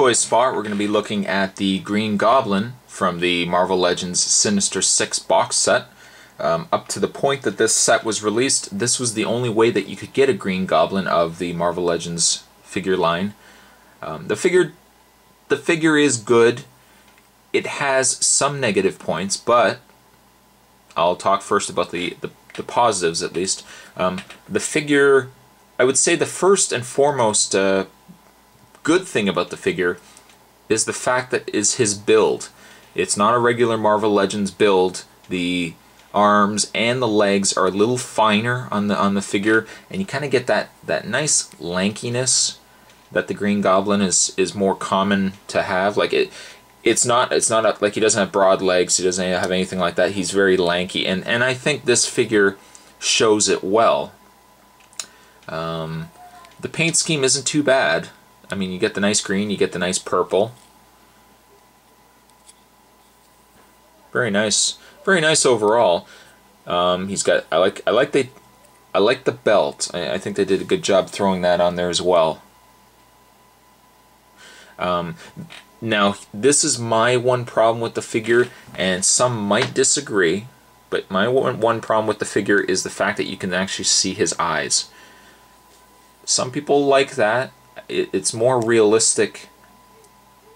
toy spot, we're going to be looking at the Green Goblin from the Marvel Legends Sinister Six box set. Um, up to the point that this set was released, this was the only way that you could get a Green Goblin of the Marvel Legends figure line. Um, the figure, the figure is good. It has some negative points, but I'll talk first about the the, the positives at least. Um, the figure, I would say, the first and foremost uh, good thing about the figure is the fact that is his build. It's not a regular Marvel Legends build. The arms and the legs are a little finer on the on the figure, and you kind of get that that nice lankiness that the Green Goblin is is more common to have. Like it, it's not it's not a, like he doesn't have broad legs. He doesn't have anything like that. He's very lanky, and and I think this figure shows it well. Um, the paint scheme isn't too bad. I mean, you get the nice green, you get the nice purple. Very nice, very nice overall. Um, he's got. I like. I like the. I like the belt. I, I, think they did a good job throwing that on there as well. Um, now, this is my one problem with the figure, and some might disagree, but my one, one problem with the figure is the fact that you can actually see his eyes. Some people like that it, it's more realistic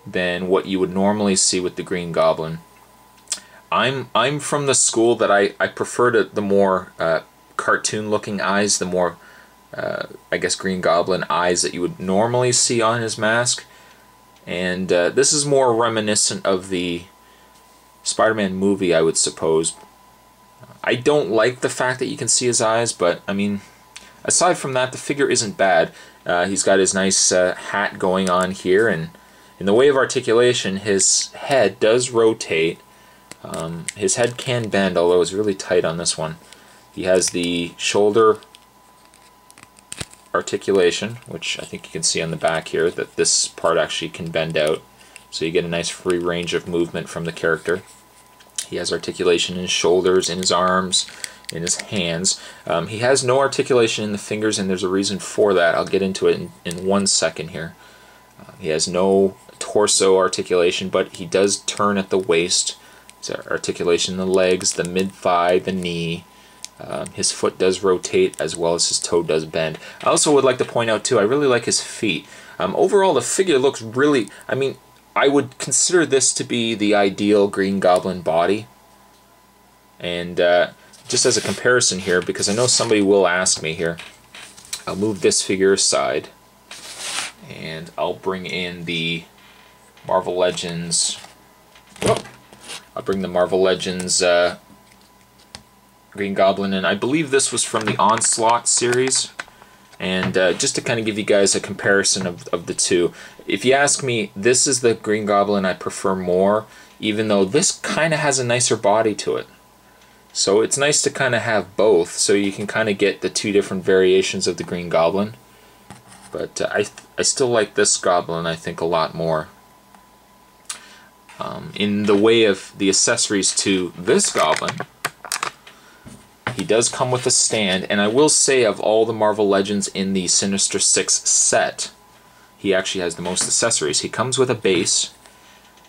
than what you would normally see with the Green Goblin. I'm I'm from the school that I, I prefer to, the more uh, cartoon looking eyes, the more uh, I guess Green Goblin eyes that you would normally see on his mask. And uh, this is more reminiscent of the Spider-Man movie, I would suppose. I don't like the fact that you can see his eyes, but I mean, aside from that, the figure isn't bad. Uh, he's got his nice uh, hat going on here, and in the way of articulation, his head does rotate. Um, his head can bend, although it's really tight on this one. He has the shoulder articulation, which I think you can see on the back here, that this part actually can bend out. So you get a nice free range of movement from the character. He has articulation in his shoulders, in his arms, in his hands. Um, he has no articulation in the fingers, and there's a reason for that. I'll get into it in, in one second here. Uh, he has no torso articulation, but he does turn at the waist. articulation in the legs, the mid-thigh, the knee. Um, his foot does rotate as well as his toe does bend. I also would like to point out too, I really like his feet. Um, overall, the figure looks really, I mean, I would consider this to be the ideal Green Goblin body. And uh, just as a comparison here, because I know somebody will ask me here, I'll move this figure aside and I'll bring in the Marvel Legends. Oh, I'll bring the Marvel Legends uh, Green Goblin in. I believe this was from the Onslaught series. And uh, just to kind of give you guys a comparison of, of the two, if you ask me, this is the Green Goblin I prefer more, even though this kind of has a nicer body to it. So it's nice to kind of have both, so you can kind of get the two different variations of the Green Goblin. But uh, I, I still like this Goblin, I think, a lot more. Um, in the way of the accessories to this Goblin, he does come with a stand, and I will say of all the Marvel Legends in the Sinister Six set, he actually has the most accessories. He comes with a base,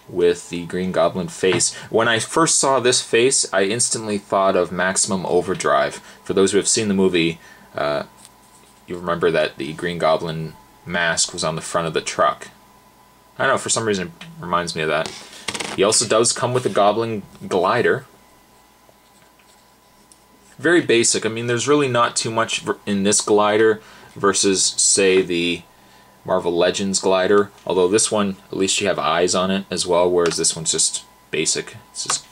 with the Green Goblin face. When I first saw this face, I instantly thought of Maximum Overdrive. For those who have seen the movie, uh, you remember that the Green Goblin mask was on the front of the truck. I don't know, for some reason it reminds me of that. He also does come with a Goblin glider. Very basic. I mean, there's really not too much in this glider versus, say, the Marvel Legends glider. Although this one, at least you have eyes on it as well, whereas this one's just basic. It's just,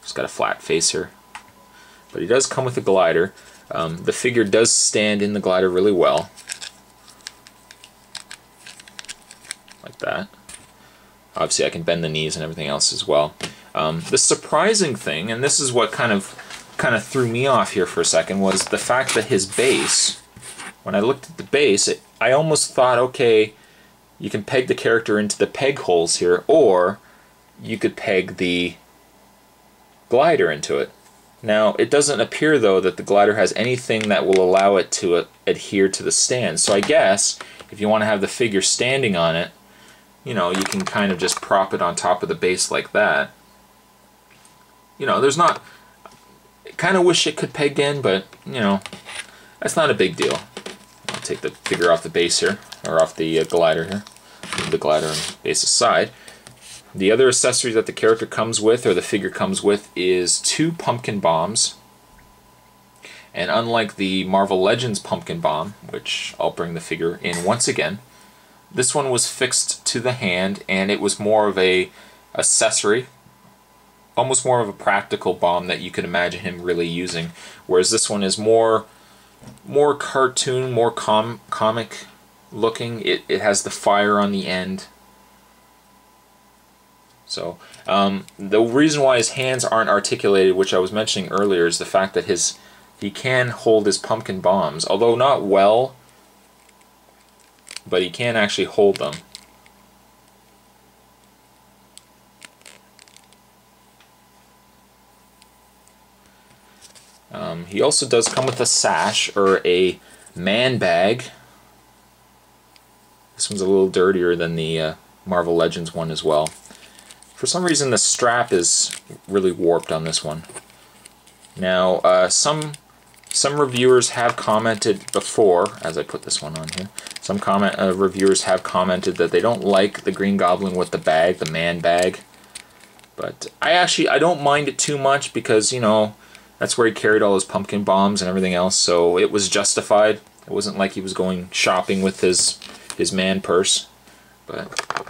just got a flat face here. But he does come with a glider. Um, the figure does stand in the glider really well. Like that. Obviously I can bend the knees and everything else as well. Um, the surprising thing, and this is what kind of kind of threw me off here for a second, was the fact that his base, when I looked at the base, it, I almost thought, okay, you can peg the character into the peg holes here, or you could peg the glider into it. Now, it doesn't appear, though, that the glider has anything that will allow it to uh, adhere to the stand. So I guess, if you want to have the figure standing on it, you know, you can kind of just prop it on top of the base like that. You know, there's not, kind of wish it could peg in, but, you know, that's not a big deal. Take the figure off the base here, or off the uh, glider here. Move the glider and base aside. The other accessory that the character comes with, or the figure comes with, is two pumpkin bombs. And unlike the Marvel Legends pumpkin bomb, which I'll bring the figure in once again, this one was fixed to the hand and it was more of a accessory, almost more of a practical bomb that you could imagine him really using. Whereas this one is more more cartoon, more com comic looking. It, it has the fire on the end. So um, the reason why his hands aren't articulated, which I was mentioning earlier, is the fact that his he can hold his pumpkin bombs, although not well, but he can actually hold them. Um, he also does come with a sash or a man bag. This one's a little dirtier than the uh, Marvel Legends one as well. For some reason the strap is really warped on this one. Now, uh, some some reviewers have commented before, as I put this one on here, some comment uh, reviewers have commented that they don't like the Green Goblin with the bag, the man bag. But I actually, I don't mind it too much because, you know, that's where he carried all his pumpkin bombs and everything else, so it was justified. It wasn't like he was going shopping with his his man purse. But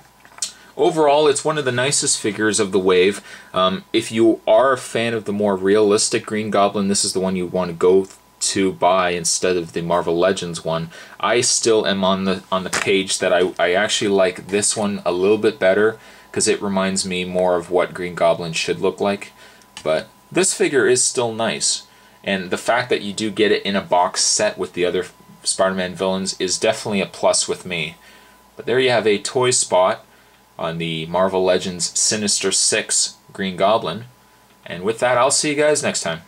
overall, it's one of the nicest figures of the wave. Um, if you are a fan of the more realistic Green Goblin, this is the one you want to go to buy instead of the Marvel Legends one. I still am on the on the page that I, I actually like this one a little bit better because it reminds me more of what Green Goblin should look like. But this figure is still nice. And the fact that you do get it in a box set with the other Spider-Man villains is definitely a plus with me. But there you have a toy spot on the Marvel Legends Sinister 6 Green Goblin. And with that, I'll see you guys next time.